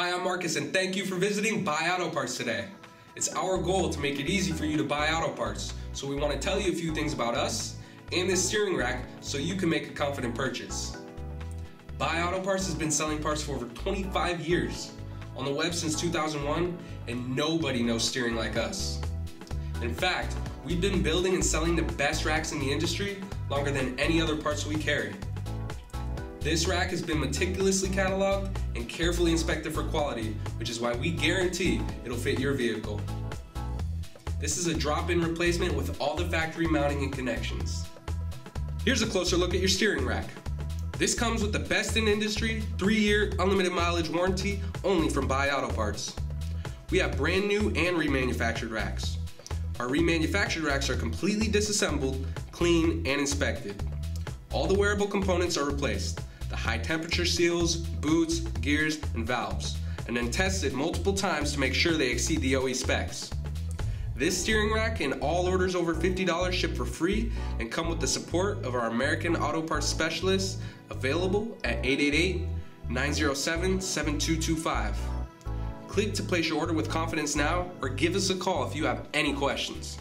Hi, I'm Marcus, and thank you for visiting Buy Auto Parts today. It's our goal to make it easy for you to buy auto parts, so we want to tell you a few things about us and this steering rack so you can make a confident purchase. Buy Auto Parts has been selling parts for over 25 years, on the web since 2001, and nobody knows steering like us. In fact, we've been building and selling the best racks in the industry longer than any other parts we carry. This rack has been meticulously cataloged and carefully inspected for quality, which is why we guarantee it'll fit your vehicle. This is a drop-in replacement with all the factory mounting and connections. Here's a closer look at your steering rack. This comes with the best in industry, 3-year unlimited mileage warranty only from Buy Auto Parts. We have brand new and remanufactured racks. Our remanufactured racks are completely disassembled, clean, and inspected. All the wearable components are replaced the high temperature seals, boots, gears, and valves, and then tested multiple times to make sure they exceed the OE specs. This steering rack and all orders over $50 ship for free and come with the support of our American Auto Parts specialists available at 888-907-7225. Click to place your order with confidence now or give us a call if you have any questions.